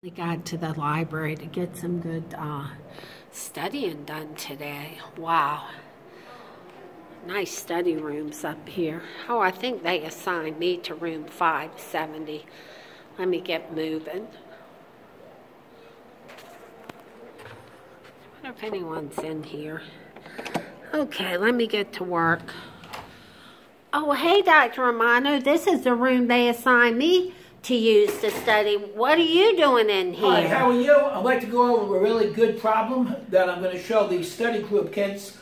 We got to the library to get some good uh, studying done today. Wow. Nice study rooms up here. Oh, I think they assigned me to room 570. Let me get moving. I wonder if anyone's in here. Okay, let me get to work. Oh, hey, Dr. Romano. This is the room they assigned me to use to study. What are you doing in here? Hi, how are you? I'd like to go over a really good problem that I'm going to show the study group kids.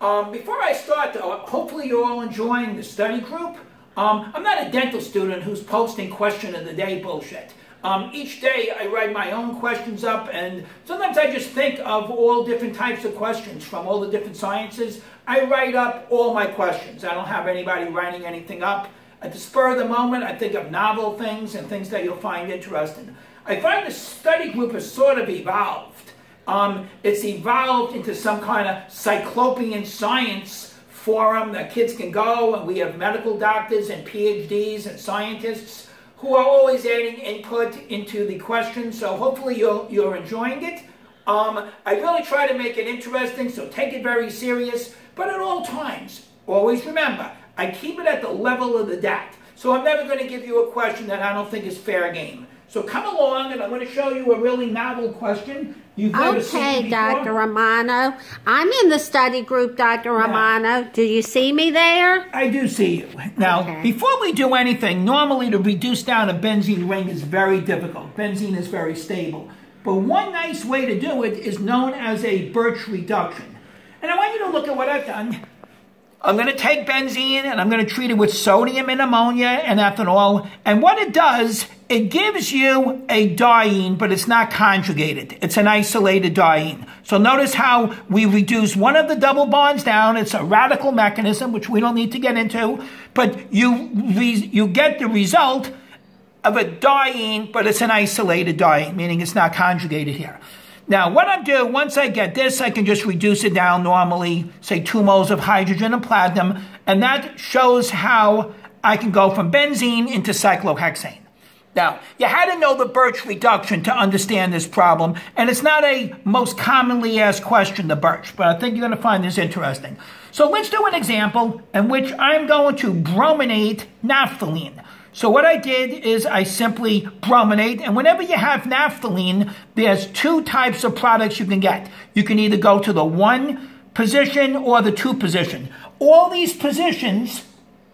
Um, before I start, though, hopefully you're all enjoying the study group. Um, I'm not a dental student who's posting question of the day bullshit. Um, each day I write my own questions up, and sometimes I just think of all different types of questions from all the different sciences. I write up all my questions. I don't have anybody writing anything up. At the spur of the moment, I think of novel things and things that you'll find interesting. I find the study group has sort of evolved. Um, it's evolved into some kind of cyclopean science forum that kids can go, and we have medical doctors and PhDs and scientists who are always adding input into the questions. So hopefully you're, you're enjoying it. Um, I really try to make it interesting, so take it very serious. But at all times, always remember, I keep it at the level of the DAT. So I'm never going to give you a question that I don't think is fair game. So come along and I'm going to show you a really novel question. You've never okay, Dr. Romano. I'm in the study group, Dr. Romano. Do you see me there? I do see you. Now, okay. before we do anything, normally to reduce down a benzene ring is very difficult. Benzene is very stable. But one nice way to do it is known as a Birch reduction. And I want you to look at what I've done. I'm going to take benzene and I'm going to treat it with sodium and ammonia and ethanol. And what it does, it gives you a diene, but it's not conjugated. It's an isolated diene. So notice how we reduce one of the double bonds down. It's a radical mechanism, which we don't need to get into. But you, you get the result of a diene, but it's an isolated diene, meaning it's not conjugated here. Now, what I do, once I get this, I can just reduce it down normally, say 2 moles of hydrogen and platinum, and that shows how I can go from benzene into cyclohexane. Now, you had to know the Birch reduction to understand this problem, and it's not a most commonly asked question, the Birch, but I think you're going to find this interesting. So let's do an example in which I'm going to brominate naphthalene. So what I did is I simply brominate, and whenever you have naphthalene, there's two types of products you can get. You can either go to the one position or the two position. All these positions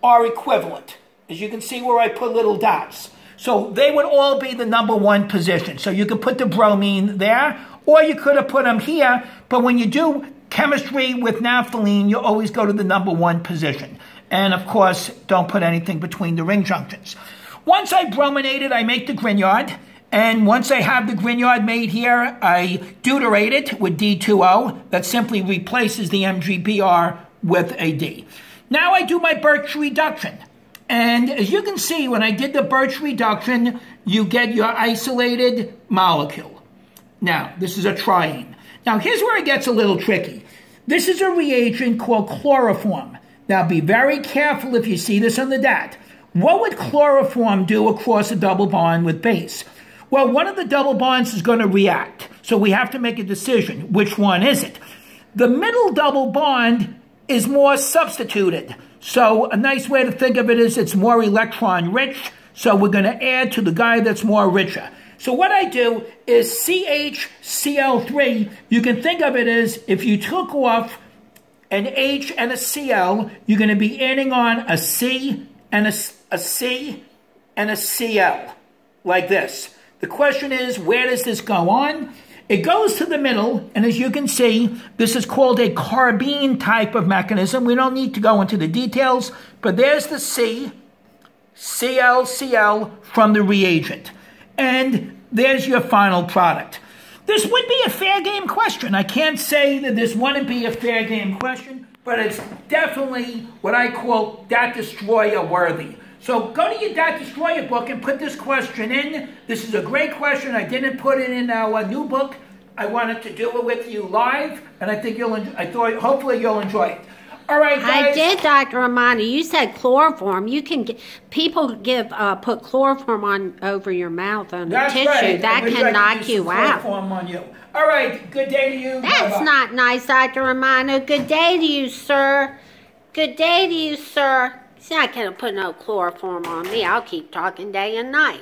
are equivalent. As you can see where I put little dots. So they would all be the number one position. So you could put the bromine there, or you could have put them here. But when you do chemistry with naphthalene, you always go to the number one position. And of course, don't put anything between the ring junctions. Once I brominate it, I make the Grignard. And once I have the Grignard made here, I deuterate it with D2O. That simply replaces the MgBr with a D. Now I do my Birch reduction. And as you can see, when I did the Birch reduction, you get your isolated molecule. Now, this is a triene. Now, here's where it gets a little tricky. This is a reagent called chloroform. Now be very careful if you see this on the DAT. What would chloroform do across a double bond with base? Well, one of the double bonds is going to react. So we have to make a decision. Which one is it? The middle double bond is more substituted. So a nice way to think of it is it's more electron rich. So we're going to add to the guy that's more richer. So what I do is CHCl3, you can think of it as if you took off an H and a Cl, you're going to be adding on a C and a, a C and a Cl, like this. The question is, where does this go on? It goes to the middle, and as you can see, this is called a carbene type of mechanism. We don't need to go into the details, but there's the C, Cl, Cl from the reagent. And there's your final product. This would be a fair game question. I can't say that this wouldn't be a fair game question, but it's definitely what I call DAT Destroyer worthy. So go to your DAT Destroyer book and put this question in. This is a great question. I didn't put it in our new book. I wanted to do it with you live, and I think you'll. I thought hopefully you'll enjoy it. All right, guys. I did, Dr. Romano. You said chloroform. You can get, people give uh, put chloroform on over your mouth on That's a tissue. right. That can like knock you out. chloroform on you. All right. Good day to you. That's Bye-bye. not nice, Dr. Romano. Good day to you, sir. Good day to you, sir. He's not going to put no chloroform on me. I'll keep talking day and night.